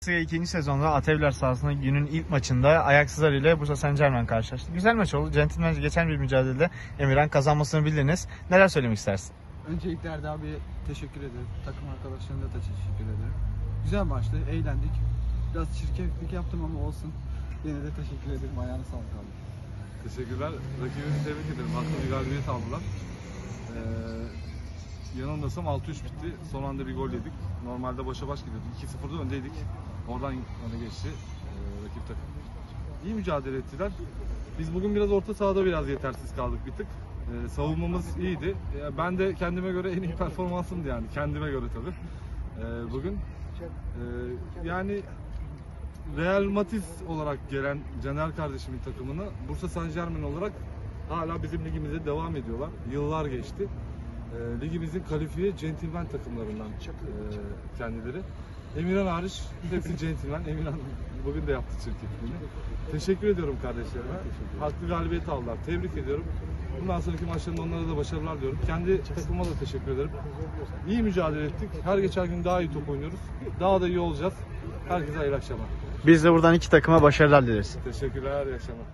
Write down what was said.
Lig'de ikinci sezonda Atevler sahasında günün ilk maçında Ayaksızlar ile Bursa Saint Germain karşılaştı. Güzel maç oldu. Centilmence geçen bir mücadelede Emirhan kazanmasını bildiniz. Neler söylemek istersin? Öncelikle Erdal abiye teşekkür ederim. Takım arkadaşlarına da teşekkür ederim. Güzel maçtı, eğlendik. Biraz çirkeflik yaptım ama olsun. Yine de teşekkür ederim. Ayağına sağlık abi. Teşekkürler. Rakibimizi tebrik ederim. Haklı bir galibiyet aldılar. Ee, yanılmıyorsam 6-3 bitti. Son anda bir gol yedik. Normalde başa baş gidiyorduk. 2-0'da öndeydik. Oradan öne geçti ee, rakip takım. İyi mücadele ettiler. Biz bugün biraz orta sahada biraz yetersiz kaldık bir tık. Ee, savunmamız iyiydi. Ee, ben de kendime göre en iyi performansımdı yani. Kendime göre tabii. Ee, bugün. Ee, yani Real Matiz olarak gelen Caner kardeşimin takımını Bursa Saint Germain olarak hala bizim ligimize devam ediyorlar. Yıllar geçti. Ee, ligimizin kalifiye centilmen takımlarından e, kendileri. Emirhan hariç hepsi centilmen. Emirhan bugün de yaptı çirkefliğini. Teşekkür ediyorum kardeşlerime. Haklı galibiyet aldılar. Tebrik ediyorum. Bundan sonraki maçlarında onlara da başarılar diliyorum. Kendi takıma da teşekkür ederim. İyi mücadele ettik. Her geçen gün daha iyi top oynuyoruz. Daha da iyi olacağız. Herkese hayırlı akşamlar. Biz de buradan iki takıma başarılar dileriz. Teşekkürler, iyi akşamlar.